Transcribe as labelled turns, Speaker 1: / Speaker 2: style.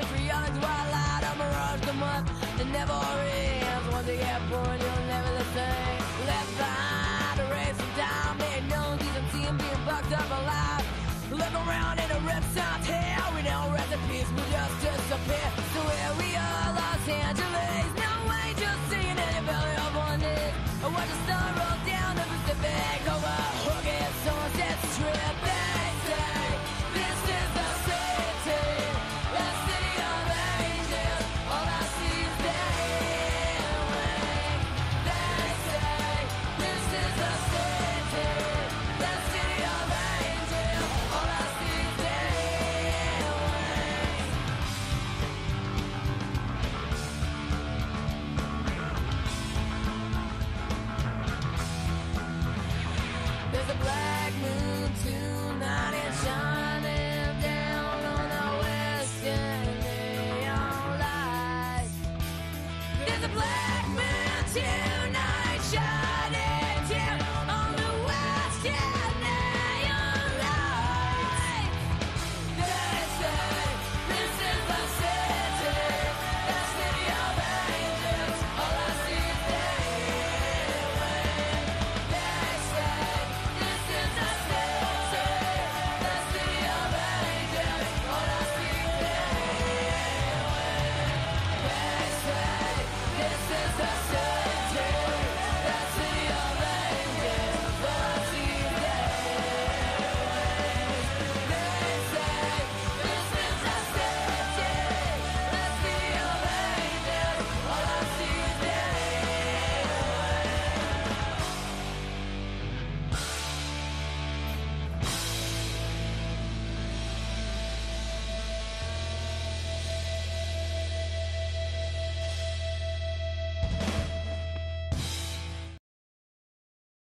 Speaker 1: Promise reality while out of mirage the month the never end.